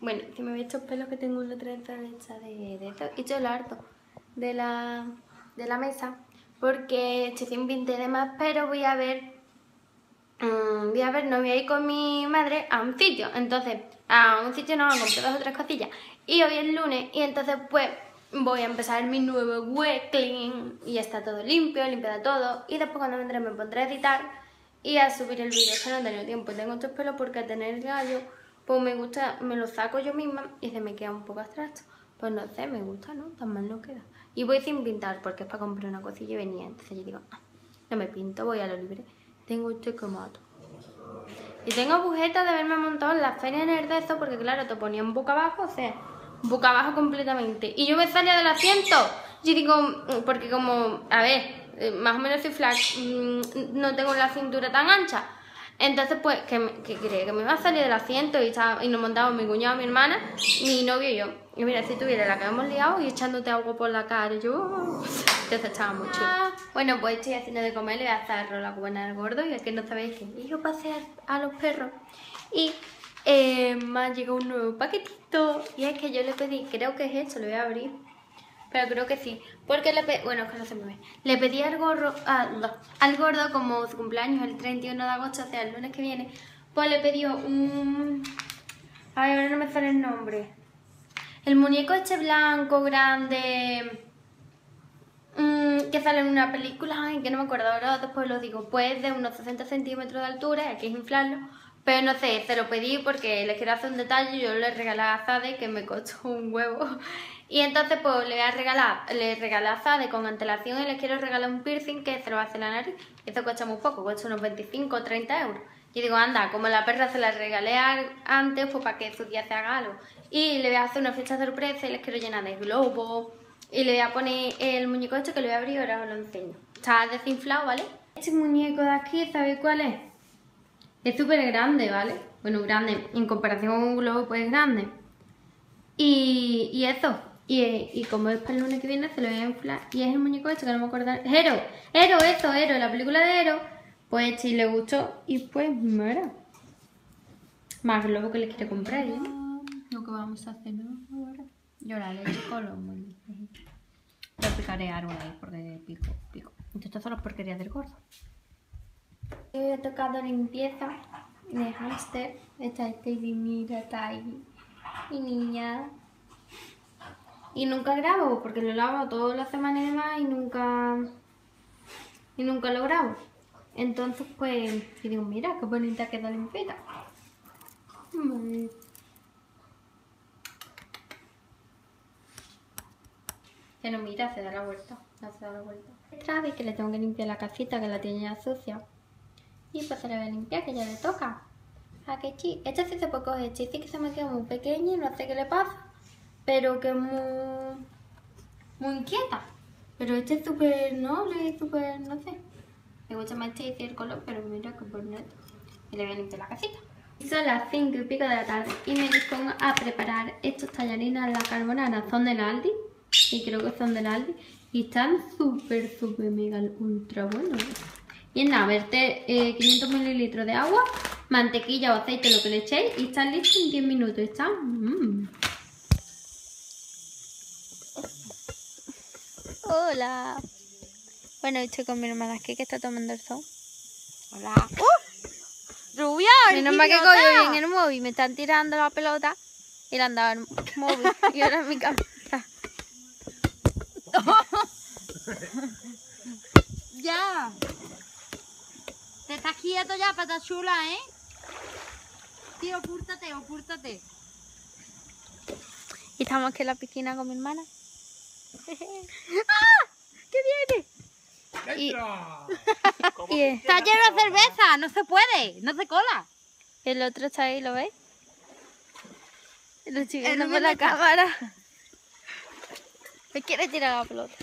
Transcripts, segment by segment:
Bueno, si me ve estos pelos que tengo una trenza hecha de, esto, he hecho el harto de la, de la mesa porque estoy sin pinte de más, pero voy a ver, mm, voy a ver, no voy a ir con mi madre a un sitio, entonces, a un sitio no, a comprar dos o cosillas, y hoy es lunes, y entonces pues voy a empezar mi nuevo clean, y está todo limpio, limpiado todo, y después cuando vendré me pondré a editar y a subir el vídeo, que no he tenido tiempo, tengo estos pelos porque a tener gallo, pues me gusta, me lo saco yo misma y se me queda un poco abstracto. Pues no sé, me gusta, ¿no? Tan mal no queda. Y voy sin pintar porque es para comprar una cosilla y venía. Entonces yo digo, ah, no me pinto, voy a lo libre. Tengo este comodo. Y tengo agujetas de haberme montado en la feria en eso porque claro, te ponían boca abajo, o sea, boca abajo completamente. Y yo me salía del asiento. Yo digo, mm, porque como, a ver, eh, más o menos soy flash, mm, no tengo la cintura tan ancha. Entonces, pues, que, que que me iba a salir del asiento y, estaba, y nos montaba mi cuñado, mi hermana, mi novio y yo. Y mira, si tuviera la que hemos liado y echándote algo por la cara, yo... Entonces estaba muy chulo. Bueno, pues estoy haciendo de comer, le voy a hacer la cubana al gordo y es que no sabéis que yo pasé a los perros y eh, me ha llegado un nuevo paquetito y es que yo le pedí, creo que es esto, lo voy a abrir pero creo que sí. Porque le pedí, bueno, que no se me ve. Le pedí al gorro, al gordo como su cumpleaños el 31 de agosto, o sea, el lunes que viene, pues le pedí un... Ay, ahora no me sale el nombre. El muñeco este blanco, grande, mm, que sale en una película, ay, que no me acuerdo ahora, después lo digo, pues de unos 60 centímetros de altura, hay que inflarlo. Pero no sé, se lo pedí porque le quiero hacer un detalle, yo le regalé a Zade, que me costó un huevo. Y entonces pues le voy a regalar, le regalé a Zade con antelación y le quiero regalar un piercing que se lo hacer la nariz. Esto cuesta muy poco, cuesta unos 25 o 30 euros. Y digo, anda, como la perra se la regalé antes, pues para que su día se haga algo. Y le voy a hacer una fecha sorpresa y les quiero llenar de globos. Y le voy a poner el muñeco este que lo voy a abrir y ahora os lo enseño. Está desinflado, ¿vale? Este muñeco de aquí, ¿sabéis cuál es? Es súper grande, ¿vale? Bueno, grande, en comparación con un globo pues es grande. Y, y eso, y, como es para el lunes que viene, se lo voy a inflar. Y es el muñeco este que no me acuerdo. Hero, Hero, esto, Hero, la película de Hero. Pues si le gustó, y pues mira. Más globo que le quiere comprar, ¿eh? Lo que vamos a hacer ahora. Yo la leche los Yo picaré árbol ahí porque pico, pico. Estas son las porquerías del gordo. He tocado limpieza de hamster. Esta es Baby, mira, está ahí. Mi niña. Y nunca grabo porque lo lavo toda la semana y y nunca, y nunca lo grabo. Entonces pues, y digo, mira qué bonita queda limpita. Que no mira, se da la vuelta, no se da la vuelta. Otra vez que le tengo que limpiar la casita que la tiene ya sucia. Y pues se le va a limpiar que ya le toca. ¿A qué chi? Este sí se puede coger, este sí que se me queda muy pequeño y no sé qué le pasa pero que muy, muy inquieta. Pero este es súper noble, súper, no sé. Me gusta más este y el color, pero mira qué bonito. Y le voy a limpiar la casita. Son las 5 y pico de la tarde y me dispongo a preparar estos tallarines a la carbonara. Son del Aldi, y creo que son del Aldi. Y están súper, súper, mega, ultra buenos. Y nada, verte 500 mililitros de agua, mantequilla o aceite, lo que le echéis, y están listos en 10 minutos. Están... Mmm. Hola. Bueno, estoy con mi hermana aquí que está tomando el sol. Hola. ¡Uh! ¡Rubia! Menos mal que cojo bien el móvil. Me están tirando la pelota y le han dado el móvil. y ahora en mi cabeza. ya. Te estás quieto ya, pata chula, ¿eh? Tío, opúrtate, opúrtate. Y estamos aquí en la piscina con mi hermana. ¡Ah! ¿Qué viene? Y, y está lleno de cerveza, no se puede, no se cola. El otro está ahí, ¿lo veis? Lo estoy viendo por la cámara. Me quiere tirar la pelota.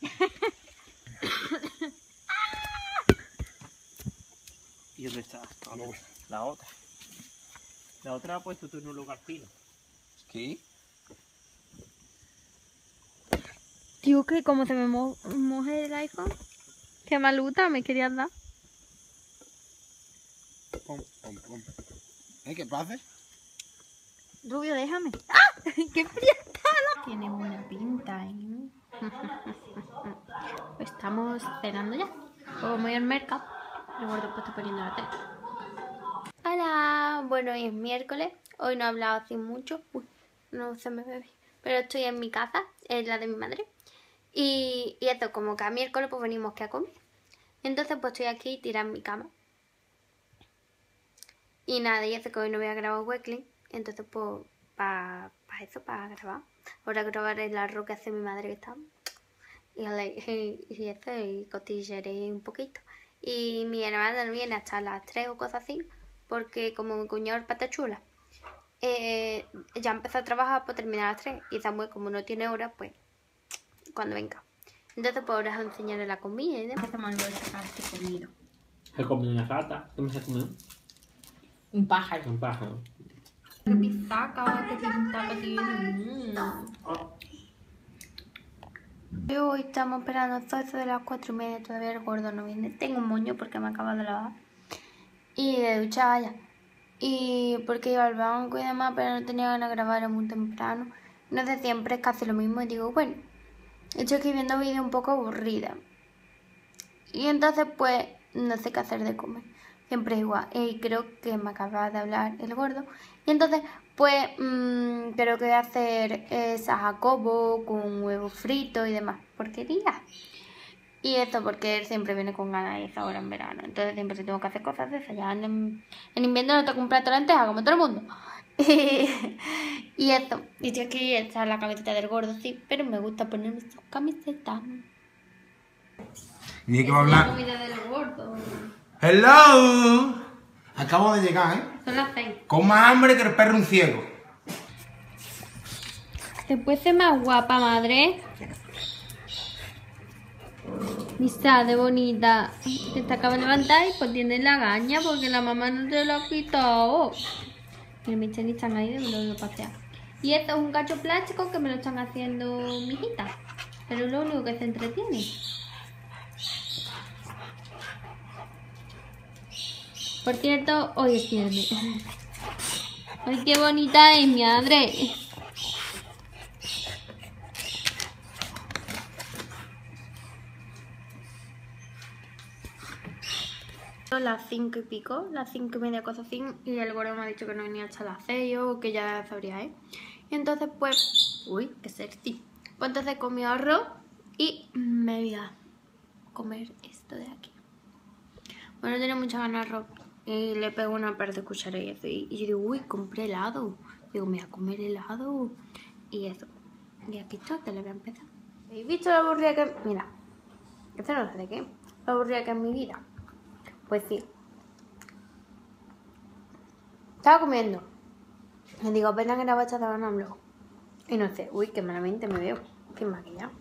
¿Y dónde está? La otra. La otra ha puesto tú en un lugar fino. ¿Qué? Tío, que como se me moje el iPhone. Qué maluta me querían dar. Pum, pum, pum. ¿Eh? ¿Qué pasa? Rubio, déjame. ¡Ah! ¡Qué fría está! Tiene buena pinta, ¿eh? Estamos cenando ya. Me voy al mercado. El gordo pues está poniendo la tele. Hola, bueno, hoy es miércoles. Hoy no he hablado así mucho. Uy, no se me ve. Pero estoy en mi casa, es la de mi madre. Y, y esto, como cada miércoles, pues venimos que a comer. Entonces, pues estoy aquí tirada en mi cama. Y nada, y hace que hoy no voy a grabar Weekly. Entonces, pues, para eso, para grabar. Ahora grabaré el arroz que hace mi madre que está. Y, y, y eso, y cotillearé un poquito. Y mi hermana no viene hasta las 3 o cosas así. Porque como mi cuñado es pata chula, eh, ya empezó a trabajar por terminar a las 3. Y Samuel, como no tiene horas, pues, cuando venga. Entonces, pues ahora os enseñaré la comida y demás. Empezamos luego a sacar este comido. He comido una rata. ¿Qué me has comido? Un pájaro. Un pájaro. ¡Qué pintaca tiene! Y Hoy estamos esperando todo de las cuatro y media, todavía el gordo no viene. Tengo un moño porque me acabo de lavar. Y de duchar, vaya. Y porque iba al banco y demás, pero no tenía ganas de grabar muy temprano. No sé, siempre es casi lo mismo. Y digo, bueno, estoy aquí viendo vídeos un poco aburrida. Y entonces, pues, no sé qué hacer de comer. Siempre es igual. Y creo que me acaba de hablar el gordo. Y entonces, pues, mm, creo que voy a hacer es a Jacobo con huevo frito y demás. Porquería. Y esto porque él siempre viene con ganas de esa hora en verano. Entonces siempre si tengo que hacer cosas de esas. Ya en, en invierno no tengo un plato de lentejas como todo el mundo. y esto. Y estoy aquí, esta es la camiseta del gordo, sí. Pero me gusta ponerme sus camisetas. ¿Y de qué va a hablar? comida del gordo. ¡Hello! Acabo de llegar, ¿eh? Son las seis. Con más hambre que el perro un ciego. ¿Te puede ser más guapa, madre? Misa de bonita. Te te acabas de levantar y pues tienes la gaña porque la mamá no te lo ha quitado. Mis tenis están ahí me lo voy a pasear. Y esto es un cacho plástico que me lo están haciendo mi hijita. Pero es lo único que se entretiene. Por cierto, hoy es viernes. Ay, qué bonita es mi madre. Las cinco y pico, las cinco y media, cosas así, y el gordo me ha dicho que no venía hasta las seis o que ya sabría, ¿eh? Y entonces, pues, uy, qué sexy. Pues entonces comí arroz y me voy a comer esto de aquí. Bueno, tenía muchas ganas de arroz y le pego una par de cucharas y eso. Y yo digo, uy, compré helado. Digo, me voy a comer helado. Y eso. Y aquí está, te lo voy a empezar. ¿Habéis visto la aburrida que.? Mira, esto no sé de qué. La aburrida que es mi vida. Pues sí. Estaba comiendo. Y digo, apenas que la bacha de un blog. Y no sé, uy, qué malamente me veo. Qué maquillado.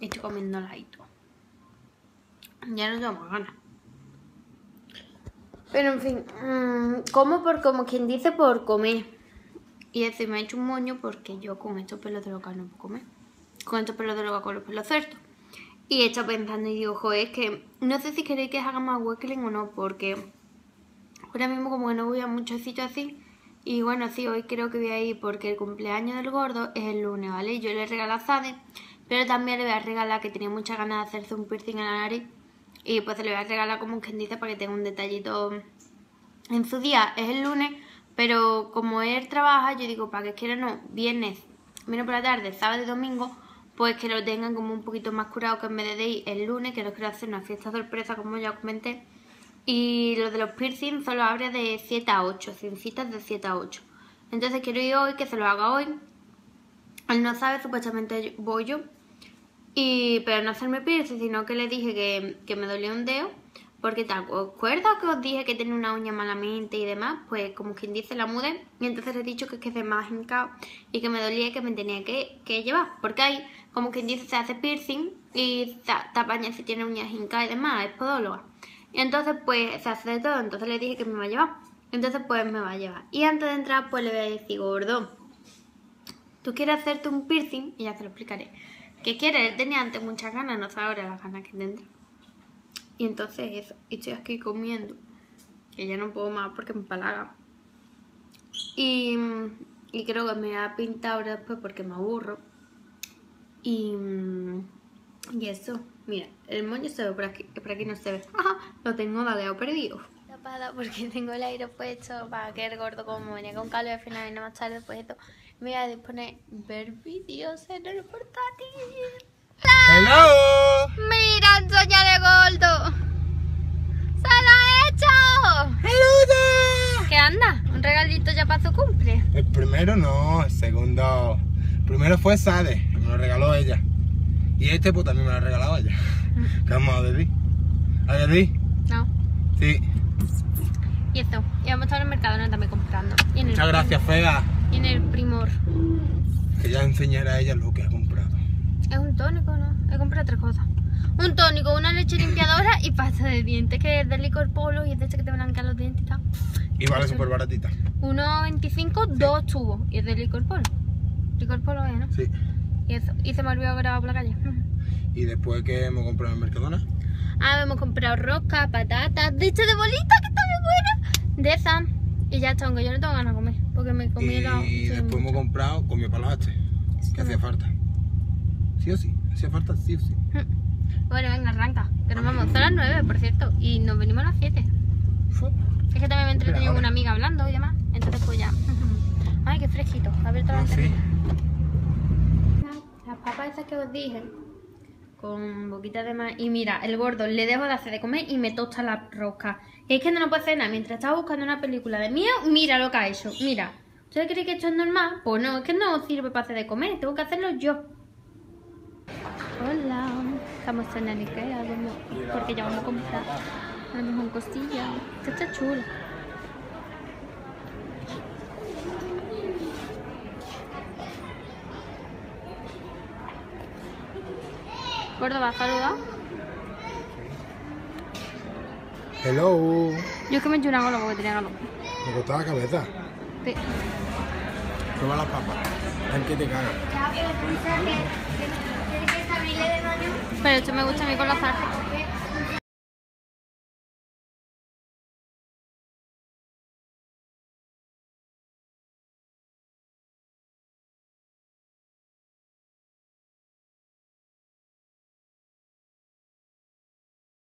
Estoy comiendo heladito. Ya no tengo más ganas. Pero en fin, mm, como por como quien dice por comer. Y eso me ha hecho un moño porque yo con estos pelos de loca no puedo comer. Con estos pelos de loca con los pelos certos. Y he estado pensando y digo, joder, es que no sé si queréis que haga más Weckling o no, porque ahora mismo como que no voy a muchos sitios así. Y bueno, sí, hoy creo que voy a ir porque el cumpleaños del gordo es el lunes, ¿vale? Yo le regalo a Zade, pero también le voy a regalar que tenía muchas ganas de hacerse un piercing en la nariz. Y pues le voy a regalar como quien dice para que tenga un detallito en su día. Es el lunes, pero como él trabaja, yo digo, para que quiera no, viernes, menos por la tarde, sábado y domingo, pues que lo tengan como un poquito más curado que en vez de el lunes, que lo quiero hacer una fiesta sorpresa, como ya os comenté. Y lo de los piercings solo abre de 7 a 8, sin citas de 7 a 8. Entonces quiero ir hoy, que se lo haga hoy. Él no sabe, supuestamente voy yo. Y, pero no hacerme piercing, sino que le dije que, que me dolía un dedo. Porque tal, ¿os acuerdas que os dije que tenía una uña malamente y demás? Pues como quien dice la mudé. Y entonces he dicho que es que se me ha hincado y que me dolía y que me tenía que, llevar. Porque ahí, como quien dice, se hace piercing y te, te apaña si tiene uñas hincadas y demás, es podóloga. Y entonces pues se hace de todo. Entonces le dije que me va a llevar. Entonces pues me va a llevar. Y antes de entrar pues le voy a decir, gordo, tú quieres hacerte un piercing y ya te lo explicaré. ¿Qué quieres? Él tenía antes muchas ganas, no sabe ahora las ganas que tendrá. Y entonces eso, estoy aquí comiendo, que ya no puedo más porque me empalaga. Y, y creo que me ha pintado ahora después porque me aburro. Y, y eso, mira, el moño se ve por aquí, por aquí no se ve. Ajá, lo tengo daleado perdido. Tapada porque tengo el aire puesto para que el gordo como venía con calor al final y no más tarde pues esto. Me voy a disponer ver vídeos en el portátil. Hello. ¡Mira, de Gordo! ¡Se lo ha hecho! Hello. ¿Qué anda? ¿Un regalito ya para su cumple? El primero no, el segundo. El primero fue Sade, que me lo regaló ella. Y este pues también me lo ha regalado ella. ¿Qué vamos a decir? ¿A? No. Sí. Y esto. Y vamos a estar en el Mercadona también comprando. Y en el, Muchas gracias, Fega. Y en el Primor. Que ya enseñará a ella lo que ha comprado. Es un tónico, ¿no? He comprado tres cosas. Un tónico, una leche limpiadora y pasta de dientes, que es de licor polo y es de este que te blanquea los dientes y tal. Y vale súper baratita. 1,25, dos tubos. Y es de licor polo. Licor polo es, ¿no? Sí. Y eso. Y se me olvidó grabar por la calle. Y después que hemos comprado en Mercadona. Ah, hemos comprado rosca, patatas, de este de bolita, que está bien buena. De esa. Y ya está, aunque yo no tengo ganas de comer. Porque me comí. Y sí, después hemos comprado comida para los haches. Que hacía falta. Sí o sí. Hacía falta sí o sí. Bueno, venga, arranca. Que nos vamos. Son las 9, por cierto. Y nos venimos a las 7. Fue. Es que también me he entretenido Pero con una amiga hablando y demás. Entonces, pues ya. Ay, qué fresquito. A ver toda Ah, la sí. Las papas esas que os dije. Con boquita de más. Y mira, el gordo le dejo de hacer de comer y me tosta la rosca. Y es que no puede hacer nada. Mientras estaba buscando una película de miedo, mira lo que ha hecho. Mira. ¿Ustedes creen que esto es normal? Pues no, es que no sirve para hacer de comer. Tengo que hacerlo yo. Hola. Estamos en el Ikea. vamos- porque ya vamos a comprar a lo mejor costillas. Esto está chulo. Gordo, ¿vas a saludar? Hello. Yo es que me he hecho una gola porque tenía galo. Me costaba la cabeza. Sí. Prueba las papas. Que te cagas. Pero esto este me gusta a mí con la zarza.